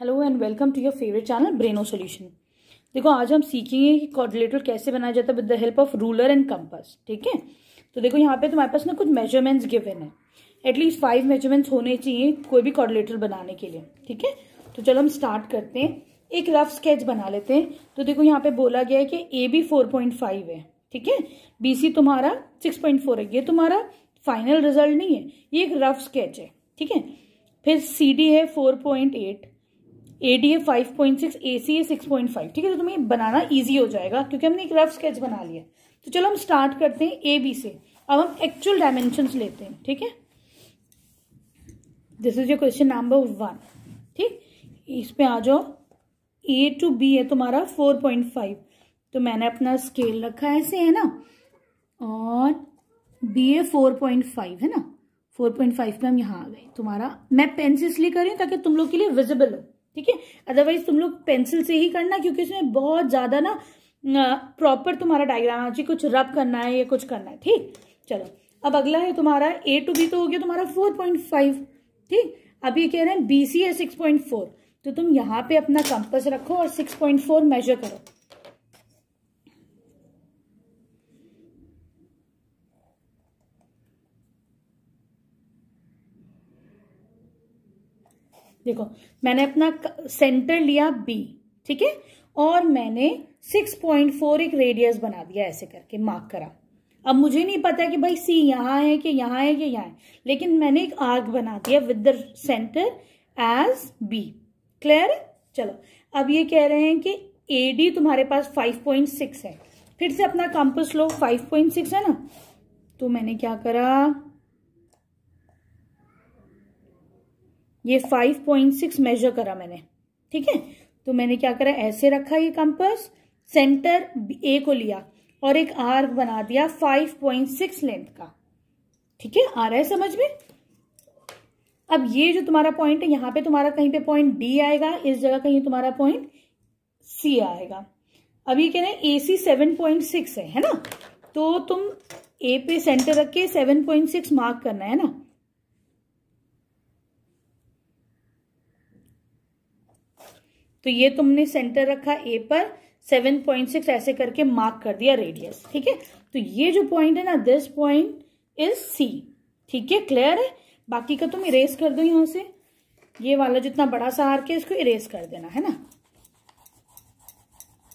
Hello and welcome to your favourite channel Braino solution देखो, आज हम सीखेंगे कि कॉर्डिलेटर कैसे बनाया जाता है with the help of ruler and compass ठीक है? तो देखो, यहाँ पे तुम्हारे पास ना कुछ मेजरमेंट्स गिवन है। एटलीस्ट फाइव मेजरमेंट्स होने चाहिए कोई भी कॉर्डिलेटर बनाने के लिए, ठीक है? तो चलो हम स्टार्ट करते हैं। एक रफ स्केच बना लेते हैं। तो देखो, यहाँ पे बोला गया है कि A B four point five है, ठीक है? बी सी तुम्हारा सिक्स पॉइंट फोर है। ये तुम्हारा फाइनल रिज़ल्ट नहीं है। ये एक रफ स्केच है, ठीक है? फिर सी डी है four point eight A D है five point six A C है सिक्स पॉइंट फाइव ठीक है तो तुम्हें बनाना ईजी हो जाएगा, क्योंकि हमने एक रफ स्केच बना लिया। तो चलो हम स्टार्ट करते हैं ए बी से। अब हम एक्चुअल डायमेंशन लेते हैं, ठीक है? This is your question number one ठीक? इस पे आ जाओ। ए टू बी है तुम्हारा फोर पॉइंट फाइव तो मैंने अपना स्केल रखा है ऐसे, है ना? और B A four point five है ना? फोर पॉइंट फाइव पे हम यहाँ आ गए। तुम्हारा, मैं पेन से इसलिए कर रही हूँ ताकि तुम लोग के लिए विजिबल हो। ठीक है? अदरवाइज़ तुम लोग पेंसिल से ही करना, क्योंकि उसमें बहुत ज़्यादा ना प्रॉपर तुम्हारा डायग्राम आना चाहिए कुछ रब करना है या कुछ करना है, ठीक? चलो, अब अगला है तुम्हारा ए टू बी तो हो गया तुम्हारा फोर पॉइंट फाइव ठीक? अब ये कह रहे हैं बी सी है सिक्स पॉइंट फोर तो तुम यहाँ पे अपना कंपस रखो और सिक्स पॉइंट फोर मेजर करो। देखो, मैंने अपना सेंटर लिया बी ठीक है? और मैंने 6.4 एक रेडियस बना दिया ऐसे करके मार्क करा। अब मुझे नहीं पता कि भाई सी यहाँ है कि यहाँ है कि यहाँ है, लेकिन मैंने एक आर्क बना दिया with the centre as B clear चलो, अब ये कह रहे हैं कि ए डी तुम्हारे पास 5.6 है। फिर से अपना कंपस लो 5.6 है ना? तो मैंने क्या करा? ये 5.6 मेजर करा मैंने। ठीक है? तो मैंने क्या करा? ऐसे रखा ये कंपस सेंटर ए को लिया और एक आर्क बना दिया 5.6 लेंथ का। ठीक है? आ रहा है समझ में? अब ये जो तुम्हारा पॉइंट है, यहाँ पे तुम्हारा कहीं पे पॉइंट डी आएगा, इस जगह कहीं तुम्हारा पॉइंट सी आएगा। अब ये कह रहे हैं A C seven point six है है ना? तो तुम ए पे सेंटर रख के सेवन पॉइंट सिक्स मार्क करना है ना? तो ये तुमने सेंटर रखा ए पर 7.6 ऐसे करके मार्क कर दिया रेडियस ठीक है? तो ये जो पॉइंट है ना दिस पॉइंट इज़ सी ठीक है? क्लियर है? बाकी का तुम इरेज कर दो यहाँ से। ये वाला जितना बड़ा सा आर्क है, इसको इरेज कर देना, है ना?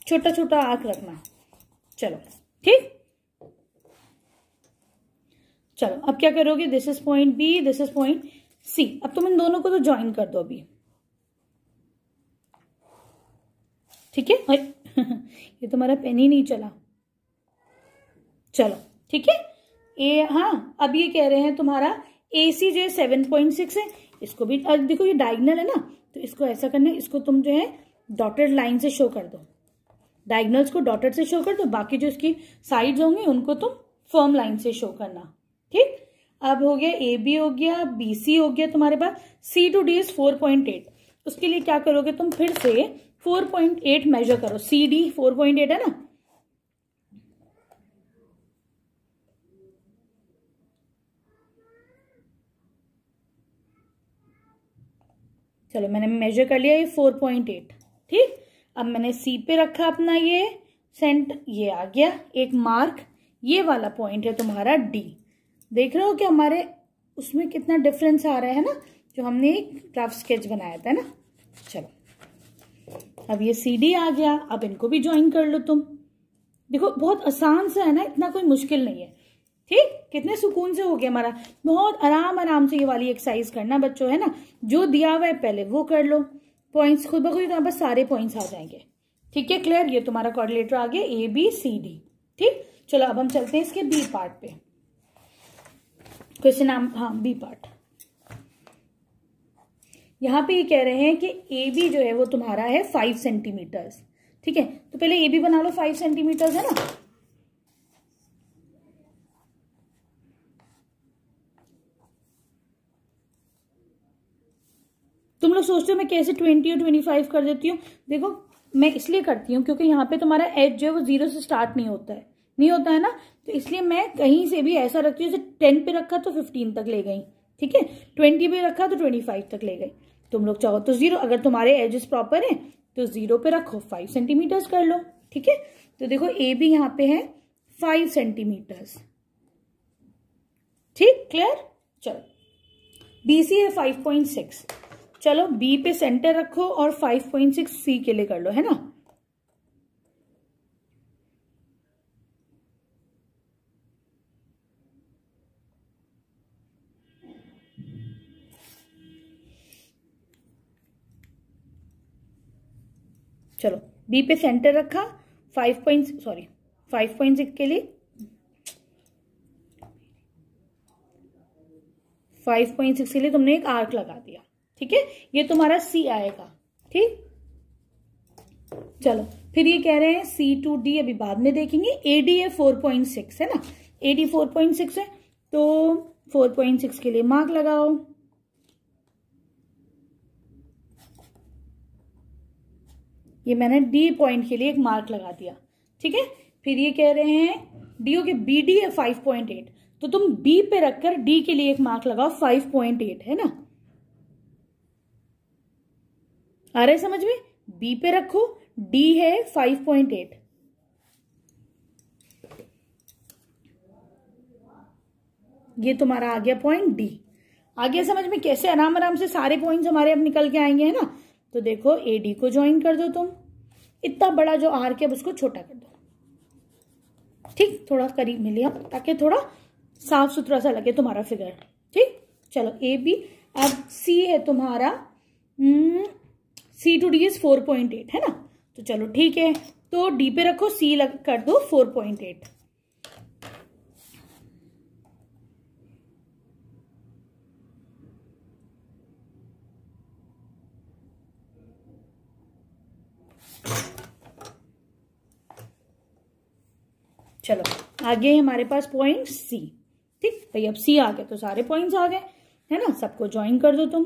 छोटा छोटा आर्क रखना। चलो, ठीक? चलो, अब क्या करोगे? This is point B this is point C अब तुम इन दोनों को तो ज्वाइन कर दो अभी। ठीक है? ये तुम्हारा पेन ही नहीं चला। चलो, ठीक है? ए हाँ अब ये कह रहे हैं तुम्हारा ए सी जो है सेवन पॉइंट सिक्स है। इसको भी देखो ये डायगनल है ना तो इसको ऐसा करना है, इसको तुम जो है डॉटेड लाइन से शो कर दो। डायगनल्स को डॉटेड से शो कर दो, बाकी जो इसकी साइड्स होंगे, उनको तुम फर्म लाइन से शो करना। ठीक? अब हो गया ए बी हो गया बी सी हो गया तुम्हारे पास। C to D is four point eight उसके लिए क्या करोगे तुम? फिर से 4.8 मेजर करो। C D four point eight है ना? चलो, मैंने मेजर कर लिया ये 4.8 ठीक? अब मैंने सी पे रखा अपना ये सेंट ये आ गया, एक मार्क ये वाला पॉइंट है तुम्हारा डी देख रहे हो कि हमारे उसमें कितना डिफरेंस आ रहा है ना? जो हमने एक रफ स्केच बनाया था ना? चलो। अब ये सी डी आ गया, अब इनको भी ज्वाइन कर लो तुम। देखो, बहुत आसान सा है ना, इतना कोई मुश्किल नहीं है। ठीक? कितने सुकून से हो गया हमारा। बहुत आराम आराम से ये वाली एक्सरसाइज करना बच्चों, है ना? जो दिया हुआ है, पहले वो कर लो। पॉइंट्स खुद बखुद यहाँ पर सारे पॉइंट्स आ जाएँगे। ठीक है? क्लियर ये तुम्हारा कोऑर्डिनेटर आ गया ए बी सी डी ठीक? चलो, अब हम चलते हैं इसके बी पार्ट पे। क्वेश्चन हाँ बी पार्ट यहाँ पे ये कह रहे हैं कि ए बी जो है वो तुम्हारा है फाइव सेंटीमीटर्स ठीक है? तो पहले ए बी बना लो फाइव सेंटीमीटर्स है ना? तुम लोग सोचते हो मैं कैसे ट्वेंटी और ट्वेंटी फाइव कर देती हूँ? देखो, मैं इसलिए करती हूँ क्योंकि यहाँ पे तुम्हारा एज जो है वो ज़ीरो से स्टार्ट नहीं होता है। नहीं होता है ना? तो इसलिए मैं कहीं से भी ऐसा रखती हूँ, जैसे टेन पे रखा तो फिफ्टीन तक ले गई। ठीक है? ट्वेंटी पे रखा तो ट्वेंटी फाइव तक ले गई। तुम लोग चाहो तो ज़ीरो, अगर तुम्हारे एजेस प्रॉपर हैं तो ज़ीरो पे रखो फाइव सेंटीमीटर्स कर लो, ठीक है? तो देखो ए भी यहाँ पे है फाइव सेंटीमीटर्स ठीक क्लियर चलो। बी सी है फाइव पॉइंट सिक्स चलो बी पे सेंटर रखो और फाइव पॉइंट सिक्स सी के लिए कर लो, है ना? चलो बी पे सेंटर रखा five point sorry five point six के लिए। फाइव पॉइंट सिक्स के लिए तुमने एक आर्क लगा दिया, ठीक है? ये तुम्हारा सी आएगा, ठीक? चलो, फिर ये कह रहे हैं सी टू डी अभी बाद में देखेंगे। ए डी है फोर पॉइंट सिक्स है ना? A D four point six है तो फोर पॉइंट सिक्स के लिए मार्क लगाओ। ये मैंने डी पॉइंट के लिए एक मार्क लगा दिया। ठीक है? फिर ये कह रहे हैं डी के बी डी है फाइव पॉइंट एट तो तुम बी पे रखकर डी के लिए एक मार्क लगाओ फाइव पॉइंट एट है ना? आ रहे समझ में? बी पे रखो डी है फाइव पॉइंट एट ये तुम्हारा आ गया पॉइंट डी आ गया समझ में कैसे आराम आराम से सारे पॉइंट्स हमारे अब निकल के आएँगे, है ना? तो देखो ए डी को ज्वाइन कर दो तुम। इतना बड़ा जो आर के अब उसको छोटा कर दो। ठीक, थोड़ा करीब मिले अब ताकि थोड़ा साफ़ सुथरा सा लगे तुम्हारा फिगर ठीक, चलो ए बी अब सी है तुम्हारा C to D is four point eight है ना? तो चलो, ठीक है। तो डी पे रखो सी लग कर दो फोर पॉइंट एट चलो, आगे हमारे पास पॉइंट सी ठीक? भाई अब सी आ गए तो सारे पॉइंट्स आ गए, है ना? सबको ज्वाइन कर दो तुम।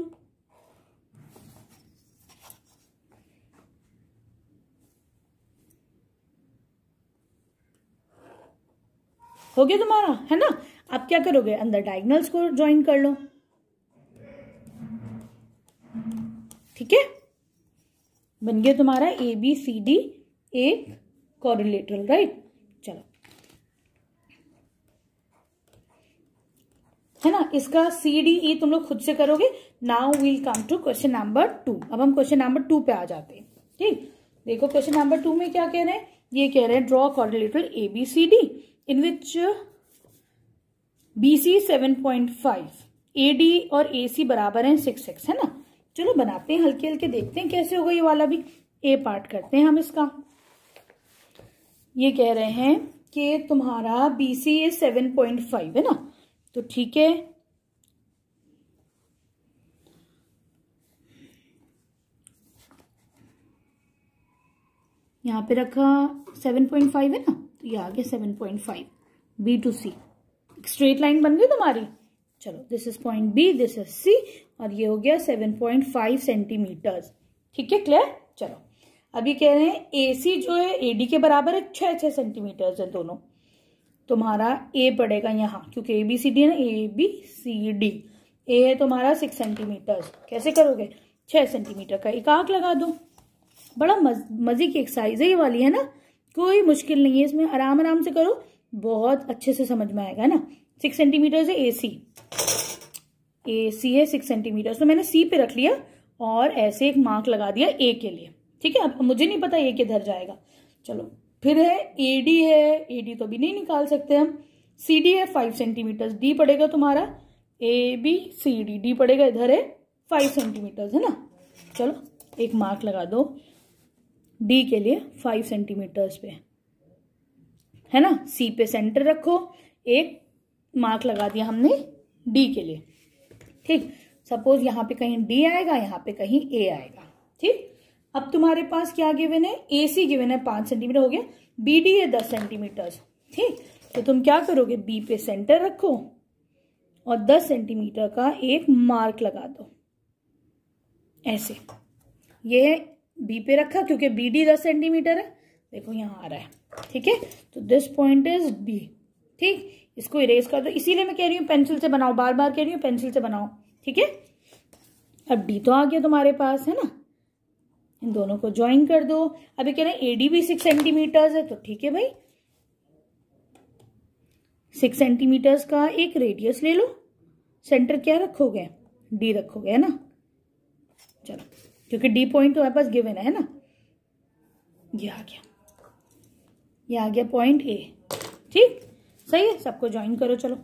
हो गया तुम्हारा, है ना? अब क्या करोगे? अंदर डायगनल्स को ज्वाइन कर लो। ठीक है? बन गया तुम्हारा ए बी सी डी एक कॉरिलेटरल राइट चलो। है ना? इसका सी डी ई तुम लोग खुद से करोगे। Now will come to question number two अब हम क्वेश्चन नंबर टू पे आ जाते हैं। ठीक? देखो क्वेश्चन नंबर टू में क्या कह रहे हैं? ये कह रहे हैं draw quadrilateral A B C D in which B C seven point five A D और ए सी बराबर है सिक्स सिक्स है ना? चलो बनाते हैं, हल्के हल्के देखते हैं कैसे होगा ये वाला भी। ए पार्ट करते हैं हम इसका। ये कह रहे हैं कि तुम्हारा B C A seven point five है ना? तो ठीक है। यहाँ पे रखा सेवन पॉइंट फाइव है ना? तो ये आ गया seven point five B to C straight line बन गई तुम्हारी? चलो this is point B this is C और ये हो गया सेवन पॉइंट फाइव सेंटीमीटर्स ठीक है क्लियर चलो अभी कह रहे हैं ए सी जो है ए डी के बराबर है छह छह सेंटीमीटर्स है दोनों। तुम्हारा ए पड़ेगा यहाँ क्योंकि ए बी सी डी है ना ए बी सी डी ए है तुम्हारा सिक्स सेंटीमीटर कैसे करोगे? छह सेंटीमीटर का। एक आँख लगा दो। बड़ा मज, मज़े की एक्सरसाइज है ये वाली है ना? कोई मुश्किल नहीं है इसमें। आराम आराम से करो। बहुत अच्छे से समझ में आएगा ना? सिक्स सेंटीमीटर है ए सी ए सी है सिक्स सेंटीमीटर तो मैंने सी पे रख लिया और ऐसे एक मार्क लगा दिया ए के लिए। ठीक है? अब मुझे नहीं पता ए किधर जाएगा। चलो, फिर है ए डी है। ए डी तो अभी नहीं निकाल सकते हम। सी डी है फाइव सेंटीमीटर डी पड़ेगा तुम्हारा। A B C D D पड़ेगा इधर है फाइव सेंटीमीटर है ना? चलो, एक मार्क लगा दो। डी के लिए फाइव सेंटीमीटर्स पे। है ना? सी पे सेंटर रखो। एक मार्क लगा दिया हमने डी के लिए। ठीक? सपोज़ यहाँ पे कहीं डी आएगा, यहाँ पे कहीं ए आएगा। ठीक? अब तुम्हारे पास क्या गिवन है? ए सी गिवन है, पाँच सेंटीमीटर हो गया। बी डी है, दस सेंटीमीटर ठीक? तो तुम क्या करोगे? बी पे सेंटर रखो और दस सेंटीमीटर का एक मार्क लगा दो। ऐसे। ये है बी पे रखा, क्योंकि बी डी दस सेंटीमीटर है। देखो, यहाँ आ रहा है। ठीक है? तो दिस पॉइंट इज़ बी ठीक? इसको इरेज कर दो। इसीलिए मैं कह रही हूँ पेंसिल से बनाओ बार बार कह रही हूँ पेंसिल से बनाओ, ठीक है? अब डी तो आ गया तुम्हारे पास, है ना? इन दोनों को ज्वाइन कर दो। अभी कह रहे हैं एडी भी सिक्स सेंटीमीटर्स है तो ठीक है भाई। सिक्स सेंटीमीटर्स का एक रेडियस ले लो। सेंटर क्या रखोगे? डी रखोगे, है ना? चलो, क्योंकि डी पॉइंट तो हमारे पास गिवन है ना? ये आ गया। ये आ गया पॉइंट ए ठीक? सही है? सबको ज्वाइन करो, चलो।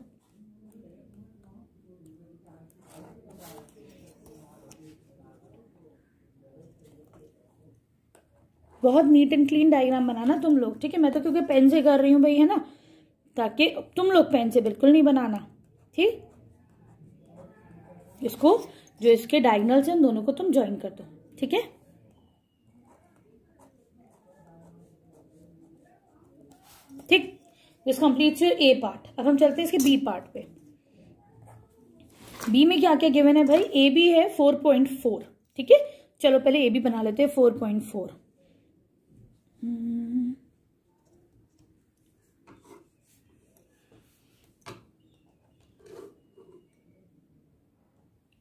बहुत नीट एंड क्लीन डायग्राम बनाना तुम लोग, ठीक है? मैं तो क्योंकि पेन से कर रही हूँ भाई, है ना? ताकि तुम लोग पेन से बिल्कुल नहीं बनाना, ठीक? इसको, जो इसके डायगनल्स हैं दोनों को तुम ज्वाइन कर दो, ठीक है ठीक this complete your A part अब हम चलते हैं इसके बी पार्ट पे. बी में क्या क्या गिवन है भाई? ए बी है फोर पॉइंट फोर ठीक है? चलो पहले ए बी बना लेते हैं फोर पॉइंट फोर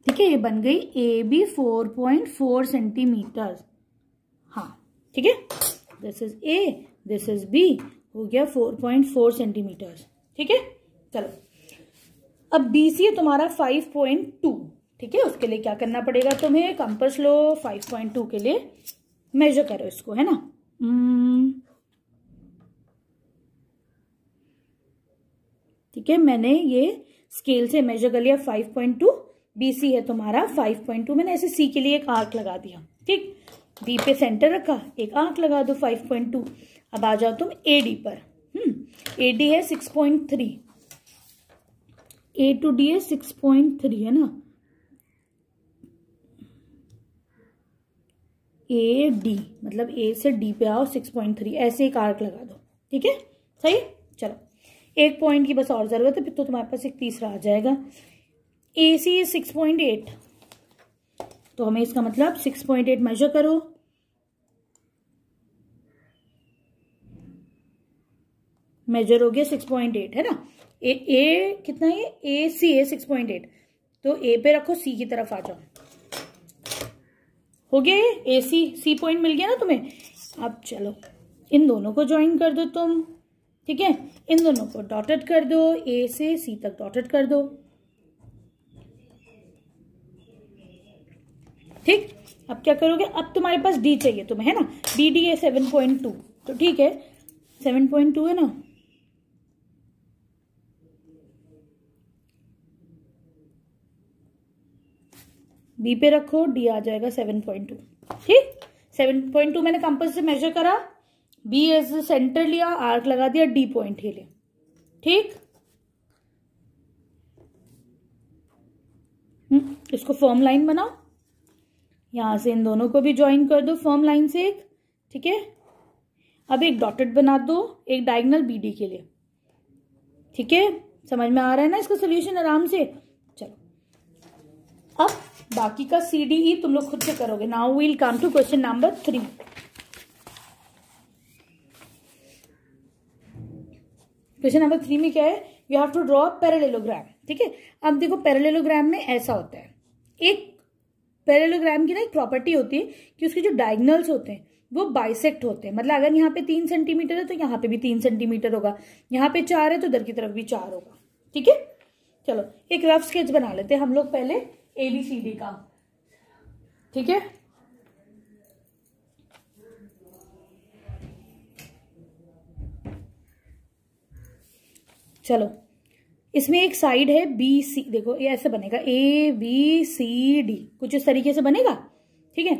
ठीक है, ये बन गई A B four point four centimetre हाँ ठीक है? This is A this is B हो गया फोर पॉइंट फोर सेंटीमीटर ठीक है? चलो। अब बी सी है तुम्हारा फाइव पॉइंट टू ठीक है? उसके लिए क्या करना पड़ेगा तुम्हें? कंपस लो फाइव पॉइंट टू के लिए। मेजर करो इसको, है ना? हम्म। ठीक है? मैंने ये स्केल से मेजर कर लिया five point two B C है तुम्हारा फाइव पॉइंट टू मैंने ऐसे सी के लिए एक आर्क लगा दिया। ठीक? बी पे सेंटर रखा, एक आर्क लगा दो फाइव पॉइंट टू अब आ जाओ तुम ए डी पर। हम्म ए डी है six point three A to D है सिक्स पॉइंट थ्री है ना? ए डी मतलब ए से डी पे आओ सिक्स पॉइंट थ्री ऐसे एक आर्क लगा दो। ठीक है? सही? चलो। एक पॉइंट की बस और ज़रूरत है, फिर तो तुम्हारे पास एक तीसरा आ जाएगा। A C six point eight तो हमें इसका मतलब सिक्स पॉइंट एट मेजर करो। मेजर हो गया सिक्स पॉइंट एट है ना? ए ए कितना है ए सी है सिक्स पॉइंट एट तो ए पे रखो सी की तरफ़ आ जाओ। हो गया ए सी सी पॉइंट मिल गया ना तुम्हें? अब चलो, इन दोनों को ज्वाइन कर दो तुम, ठीक है? इन दोनों को डॉटेड कर दो ए से सी तक डॉटेड कर दो। ठीक? अब क्या करोगे? अब तुम्हारे पास डी चाहिए तुम्हें, है ना? डी डी है सेवन पॉइंट टू तो ठीक है? सेवन पॉइंट टू है ना? बी पे रखो डी आ जाएगा सेवन पॉइंट टू ठीक? सेवन पॉइंट टू मैंने कंपस से मेजर करा। बी एज सेंटर लिया आर्क लगा दिया डी पॉइंट के लिए ठीक? हम्म, इसको फॉर्म लाइन बनाओ। यहाँ से इन दोनों को भी ज्वाइन कर दो फॉर्म लाइन से एक। ठीक है? अब एक डॉटेड बना दो एक डायगनल बी डी के लिए। ठीक है? समझ में आ रहा है ना इसका सोल्यूशन आराम से? चलो। अब बाकी का सी डी ई तुम लोग खुद से करोगे। Now we'll come to question number three question number three में क्या है? You have to draw parallelogram ठीक है? अब देखो पैरेलेलोग्राम में ऐसा होता है। एक पैरेलोग्राम की ना एक प्रॉपर्टी होती है कि उसके जो डायगनल्स होते हैं, वो बाइसेक्ट होते हैं। मतलब अगर यहाँ पे तीन सेंटीमीटर है तो यहाँ पे भी तीन सेंटीमीटर होगा। यहाँ पे चार है तो इधर की तरफ़ भी चार होगा। ठीक है? चलो, एक रफ स्केच बना लेते हैं हम लोग पहले। ए बी सी डी का। ठीक है? चलो। इसमें एक साइड है बी सी देखो, ये ऐसे बनेगा। ए बी सी डी कुछ इस तरीके से बनेगा? ठीक है?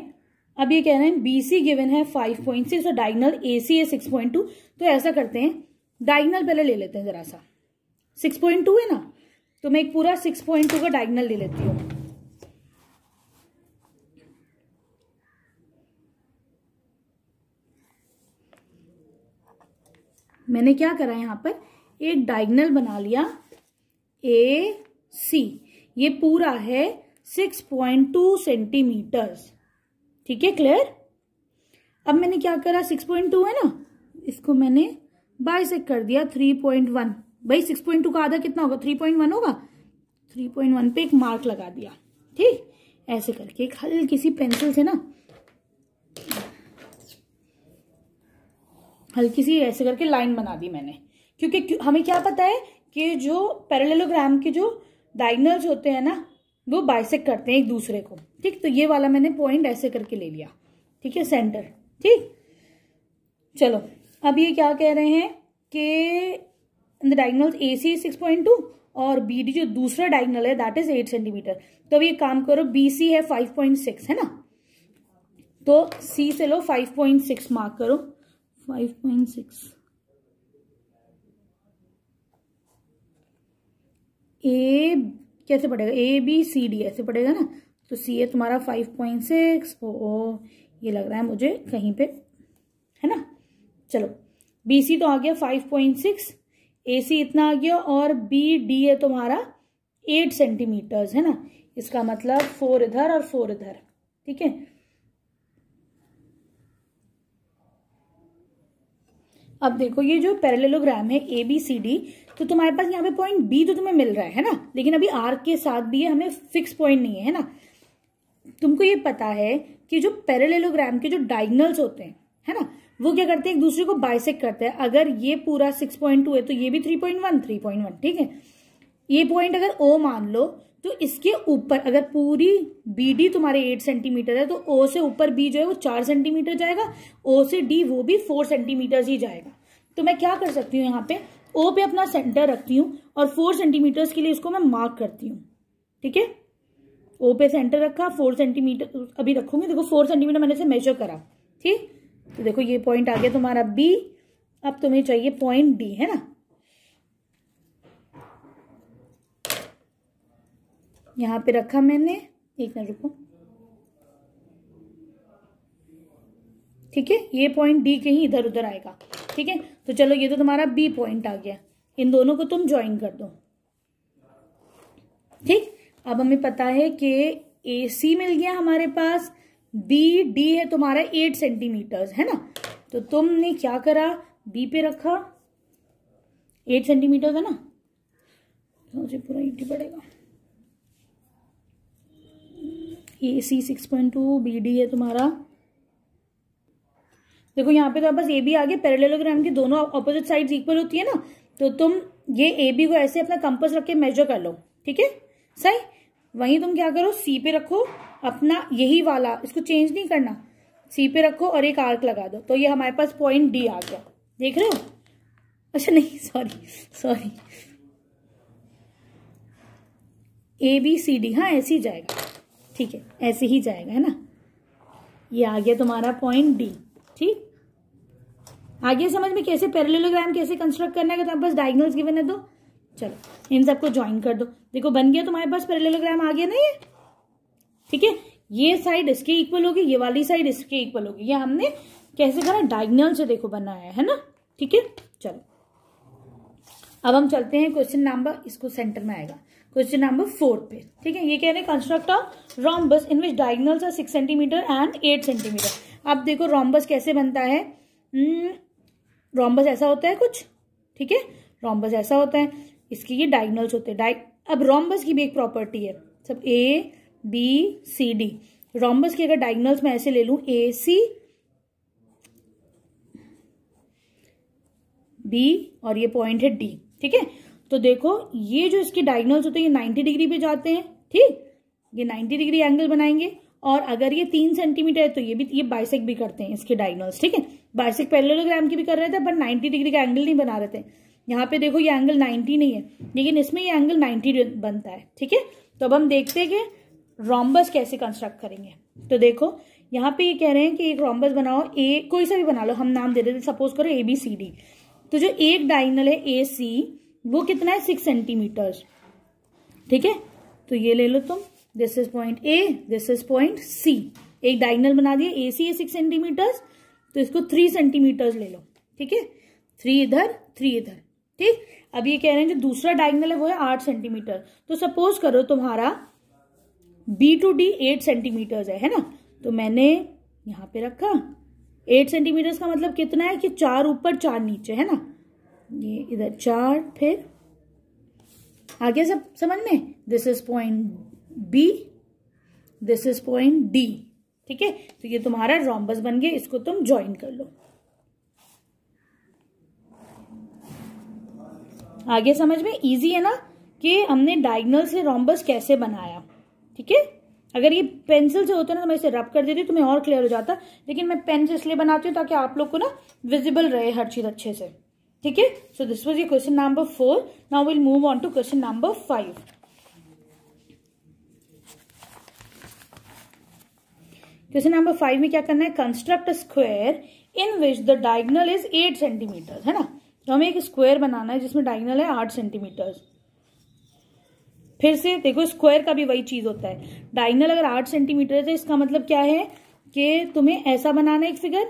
अब ये कह रहे हैं बी सी गिवन है फाइव पॉइंट सिक्स और डायगनल ए सी है सिक्स पॉइंट टू तो ऐसा करते हैं डायगनल पहले ले लेते हैं जरा सा। सिक्स पॉइंट टू है ना? तो मैं एक पूरा सिक्स पॉइंट टू का डायगनल ले लेती हूँ। मैंने क्या करा यहाँ पर? एक डायगनल बना लिया। ए सी ये पूरा है सिक्स पॉइंट टू सेंटीमीटर्स ठीक है क्लियर अब मैंने क्या करा? सिक्स पॉइंट टू है ना? इसको मैंने बाइसेक कर दिया थ्री पॉइंट वन भाई सिक्स पॉइंट टू का आधा कितना होगा? थ्री पॉइंट वन होगा? थ्री पॉइंट वन पे एक मार्क लगा दिया। ठीक? ऐसे करके एक हल्की सी पेंसिल से ना हल्की सी ऐसे करके लाइन बना दी मैंने। क्योंकि हमें क्या पता है कि जो पैरेललोग्राम के जो डायगनल्स होते हैं ना, वो बाइसेक करते हैं एक दूसरे को। ठीक तो ये वाला मैंने पॉइंट ऐसे करके ले लिया। ठीक है सेंटर ठीक? चलो, अब ये क्या कह रहे हैं कि diagonal A C six point two और बी डी जो दूसरा डायगनल है दैट इज़ एट सेंटीमीटर तो अब ये काम करो बी सी है फाइव पॉइंट सिक्स है ना? तो सी से लो फाइव पॉइंट सिक्स मार्क करो। फाइव पॉइंट सिक्स ए कैसे पड़ेगा? ए बी सी डी ऐसे पड़ेगा ना? तो सी ए तुम्हारा फाइव पॉइंट सिक्स ओ, ये लग रहा है मुझे कहीं पे, है ना? चलो बी सी तो आ गया five point six A C इतना आ गया और बी डी है तुम्हारा एट सेंटीमीटर्स है ना? इसका मतलब फोर इधर और फोर इधर, ठीक है? अब देखो, ये जो पैरेललोग्राम है ए बी सी डी तो तुम्हारे पास यहाँ पे पॉइंट बी तो तुम्हें मिल रहा है ना? लेकिन अभी आर के साथ भी है हमें फिक्स पॉइंट नहीं है ना? तुमको ये पता है कि जो पैरेललोग्राम के जो डायगनल्स होते हैं, है ना? वो क्या करते हैं? एक दूसरे को बाइसेक करते हैं। अगर ये पूरा सिक्स पॉइंट टू है तो ये भी three point one three point one ठीक है? ये पॉइंट अगर ओ मान लो तो इसके ऊपर अगर पूरी बी डी तुम्हारे एट सेंटीमीटर है तो ओ से ऊपर बी जो है वो चार सेंटीमीटर जाएगा ओ से डी वो भी फोर सेंटीमीटर ही जाएगा। तो मैं क्या कर सकती हूँ यहाँ पे? ओ पे अपना सेंटर रखती हूँ और फोर सेंटीमीटर्स के लिए इसको मैं मार्क करती हूँ। ठीक है? ओ पे सेंटर रखा फोर सेंटीमीटर अभी रखूँगी, देखो फोर सेंटीमीटर मैंने इसे मेजर करा। ठीक? तो देखो ये पॉइंट आ गया तुम्हारा बी अब तुम्हें चाहिए पॉइंट डी है ना? यहाँ पे रखा मैंने। एक मिनट रुको। ठीक है? ये पॉइंट डी कहीं इधर उधर आएगा। ठीक है? तो चलो, ये तो तुम्हारा बी पॉइंट आ गया। इन दोनों को तुम ज्वाइन कर दो। ठीक? अब हमें पता है कि ए सी मिल गया हमारे पास। बी डी है तुम्हारा एट सेंटीमीटर्स है ना? तो तुमने क्या करा? बी पे रखा। एट सेंटीमीटर है ना? तो मुझे पूरा ईटी पड़ेगा। A C six point two B D है तुम्हारा। देखो, यहाँ पे तो बस ए बी आगे पैरेललोग्राम की दोनों ऑपोजिट साइड इक्वल होती है ना तो तुम ये ए बी को ऐसे अपना कंपस रख के मेजर कर लो, ठीक है? सही? वहीं तुम क्या करो सी पे रखो, अपना यही वाला, इसको चेंज नहीं करना सी पे रखो और एक आर्क लगा दो तो ये हमारे पास पॉइंट डी आ गया। देख रहे हो? अच्छा नहीं sorry sorry A B C D हाँ ऐसे ही जाएगा। ठीक है, ऐसे ही जाएगा, है ना? ये आ गया तुम्हारा पॉइंट डी ठीक? आगे समझ में कैसे पैरेललोग्राम कैसे कंस्ट्रक्ट करना है तो बस डायगनल्स गिवन है तो? चलो, इन सबको ज्वाइन कर दो। देखो, बन गया तुम्हारे पास पैरेललोग्राम आ गया ना ये? ठीक है? ये साइड इसके इक्वल होगी, ये वाली साइड इसके इक्वल होगी। ये हमने कैसे करा? डायगनल से देखो बनाया है ना? ठीक है? चलो। अब हम चलते हैं क्वेश्चन नंबर इसको सेंटर में आएगा। क्वेश्चन नंबर फोर पे। ठीक है ये कह रहे हैं construct of rhombus in which diagonals are six centimetre and eight centimetre अब देखो रोम्बस कैसे बनता है? रोम्बस हम्म, ऐसा होता है कुछ ठीक है? रोम्बस ऐसा होता है। इसके ये डायगनल्स होते हैं। डाइ अब रोम्बस की भी एक प्रॉपर्टी है। सब A B C D rhombus की अगर डायगनल्स मैं ऐसे ले लू ए सी बी और ये पॉइंट है डी ठीक है? तो देखो, ये जो इसके डायगनल्स होते हैं, ये 90 डिग्री पे जाते हैं, ठीक? ये 90 डिग्री एंगल बनाएँगे और अगर ये तीन सेंटीमीटर है तो ये भी, ये बाइसेक भी करते हैं इसके डायगनल्स ठीक है? बाइसेक पैरेललोग्राम की भी कर रहे थे, पर 90 डिग्री का एंगल नहीं बना रहे थे। यहाँ पे देखो, ये एंगल 90 नहीं है, लेकिन इसमें ये एंगल 90 बनता है, ठीक है? तो अब हम देखते हैं कि रोम्बस कैसे कंस्ट्रक्ट करेंगे। तो देखो, यहाँ पे ये कह रहे हैं कि एक रोम्बस बनाओ ए कोई सा भी बना लो, हम नाम दे देते सपोज़ करो ए बी सी डी तो जो एक डायगनल है ए सी वो कितना है? सिक्स सेंटीमीटर ठीक है? तो ये ले लो तुम. This is point A this is point C एक डायगनल बना दिया ए सी है सिक्स सेंटीमीटर तो इसको थ्री सेंटीमीटर ले लो. ठीक है? थ्री इधर थ्री इधर. ठीक? अब ये कह रहे हैं जो दूसरा डायगनल है, वो है आठ सेंटीमीटर तो सपोज़ करो तुम्हारा B to D eight centimetres है है ना? तो मैंने यहाँ पे रखा. एट सेंटीमीटर्स का मतलब कितना है कि चार ऊपर, चार नीचे, है ना? ये इधर चार, फिर आगे सब समझ में? This is point B this is point D ठीक है? तो ये तुम्हारा रॉम्बस बन गया, इसको तुम ज्वाइन कर लो। आगे समझ में? इजी है ना? कि हमने डायगनल से रॉम्बस कैसे बनाया, ठीक है? अगर ये पेंसिल से होता ना तो मैं इसे रब कर देती तो मैं और क्लियर हो जाता। लेकिन मैं पेन से इसलिए बनाती हूँ ताकि आप लोग को ना विजिबल रहे हर चीज़ अच्छे से। ठीक है? सो दिस वॉज़ ये question number four now will move on to question number five question number five में क्या करना है? Construct square in which the diagonal is eight centimetre है ना? तो हमें एक स्क्वायर बनाना है जिसमें डायगनल है आठ सेंटीमीटर फिर से देखो स्क्वायर का भी वही चीज़ होता है। डायगनल अगर आठ सेंटीमीटर है तो इसका मतलब क्या है? कि तुम्हें ऐसा बनाना है एक फिगर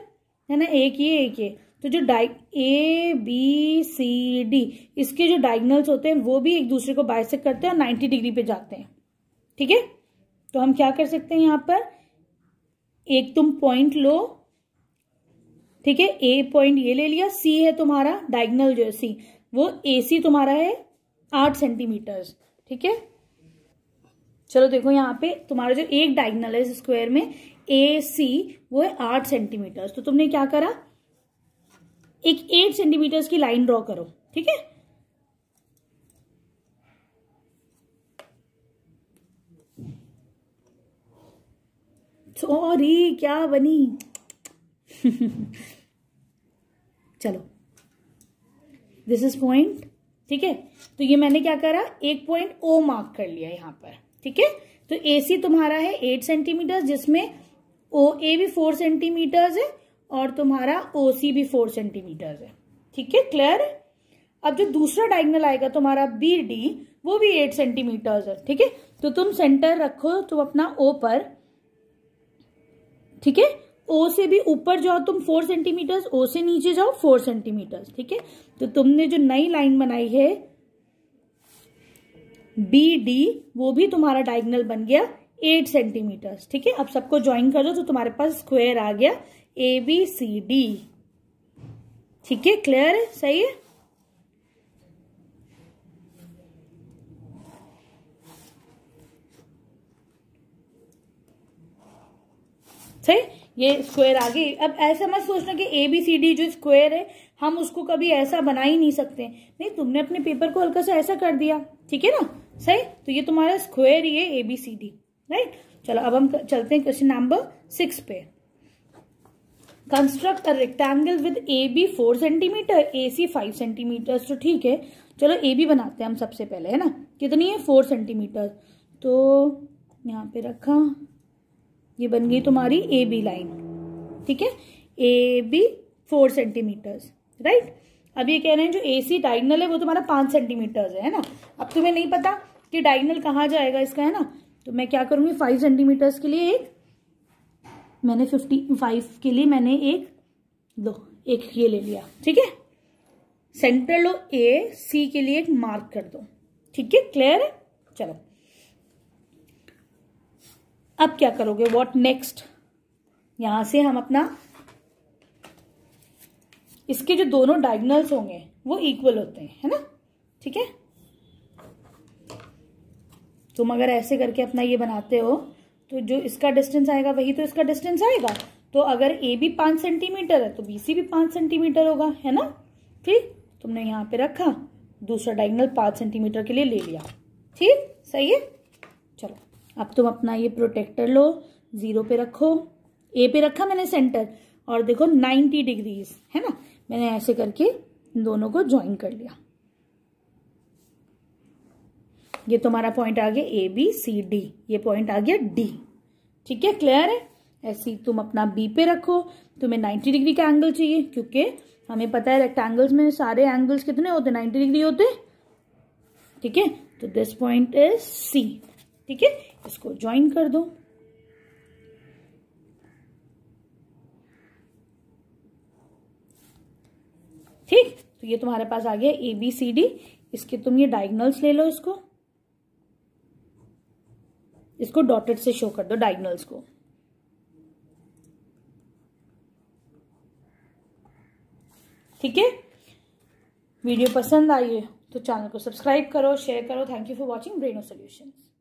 है ना? एक ये एक ये। तो जो डाइ ए बी सी डी इसके जो डायगनल्स होते हैं, वो भी एक दूसरे को बाइसेक करते हैं और नाइन्टी डिग्री पे जाते हैं। ठीक है? तो हम क्या कर सकते हैं यहाँ पर? एक तुम पॉइंट लो। ठीक है? ए पॉइंट ये ले लिया। सी है तुम्हारा डायगनल जो है सी वो ए सी तुम्हारा है आठ सेंटीमीटर ठीक है? चलो देखो यहाँ पे तुम्हारा जो एक डायगनल है स्क्वायर में ए सी वो है आठ सेंटीमीटर तो तुमने क्या करा? एक एट सेंटीमीटर की लाइन ड्रॉ करो, ठीक है? सॉरी क्या बनी? चलो। दिस इज़ पॉइंट ठीक है? तो ये मैंने क्या करा? एक पॉइंट ओ मार्क कर लिया यहाँ पर, ठीक है? तो ए सी तुम्हारा है एट सेंटीमीटर जिसमें ओ ए भी फोर सेंटीमीटर है और तुम्हारा ओ सी भी फोर सेंटीमीटर है। ठीक है? क्लियर है अब जो दूसरा डायगनल आएगा, तुम्हारा बी डी वो भी एट सेंटीमीटर है। ठीक है? तो तुम सेंटर रखो, तुम अपना ओ पर। ठीक है? ओ से भी ऊपर जाओ, तुम फोर सेंटीमीटर ओ से नीचे जाओ फोर सेंटीमीटर ठीक है? तो तुमने जो नई लाइन बनाई है बी डी वो भी तुम्हारा डायगनल बन गया एट सेंटीमीटर ठीक है? अब सबको ज्वाइन कर दो तो तुम्हारे पास स्क्वायर आ गया। ए बी सी डी ठीक है? क्लियर है? सही है? सही? ये स्क्वायर आ गई अब ऐसा मत सोचना कि ए बी सी डी जो स्क्वायर है, हम उसको कभी ऐसा बना ही नहीं सकते। नहीं, तुमने अपने पेपर को हल्का सा ऐसा कर दिया। ठीक है ना? सही? तो ये तुम्हारा स्क्वायर ही है A B C D right चलो, अब हम चलते हैं क्वेश्चन नंबर सिक्स पे। Construct a rectangle with A B four centimetre A C five centimetre तो ठीक है। चलो ए बी बनाते हैं हम सबसे पहले, है ना? कितनी है? फोर सेंटीमीटर तो यहाँ पे रखा। ये बन गई तुम्हारी ए बी लाइन ठीक है? A B four centimetre right अब ये कह रहे हैं जो ए सी डायगनल है, वो तुम्हारा पाँच सेंटीमीटर है ना? अब तुम्हें नहीं पता कि डायगनल कहाँ जाएगा इसका, है ना? तो मैं क्या करूँगी? फाइव सेंटीमीटर्स के लिए एक मैंने फिफ्टी फाइव के लिए मैंने एक दो एक ये ले लिया, ठीक है? सेंटर लो ए सी के लिए एक मार्क कर दो, ठीक है? क्लियर है? चलो। अब क्या करोगे? व्हाट नेक्स्ट यहाँ से हम अपना, इसके जो दोनों डायगनल्स होंगे, वो इक्वल होते हैं, है ना? ठीक है? तुम अगर ऐसे करके अपना ये बनाते हो तो जो इसका डिस्टेंस आएगा, वही तो इसका डिस्टेंस आएगा। तो अगर ए भी पाँच सेंटीमीटर है तो बी सी भी पाँच सेंटीमीटर होगा, है ना? ठीक? तुमने यहाँ पे रखा, दूसरा डायगनल पाँच सेंटीमीटर के लिए ले लिया। ठीक? सही है? चलो, अब तुम अपना ये प्रोटेक्टर लो ज़ीरो पे रखो। ए पे रखा मैंने सेंटर और देखो नाइन्टी डिग्रीज है ना? मैंने ऐसे करके दोनों को ज्वाइन कर लिया। ये तुम्हारा पॉइंट आ गया ए बी सी डी ये पॉइंट आ गया डी ठीक है? क्लियर है? ऐसी तुम अपना बी पे रखो। तुम्हें 90 डिग्री का एंगल चाहिए, क्योंकि हमें पता है रेक्टेंगल्स में सारे एंगल्स कितने होते हैं? 90 डिग्री होते ठीक है? तो दिस पॉइंट इज़ सी ठीक है? इसको ज्वाइन कर दो। ठीक? तो ये तुम्हारे पास आ गया ए बी सी डी इसके तुम ये डायगनल्स ले लो इसको। इसको डॉटेड से शो कर दो डायगनल्स को। ठीक है? वीडियो पसंद आई है तो चैनल को सब्सक्राइब करो शेयर करो। Thank you for watching Braino solutions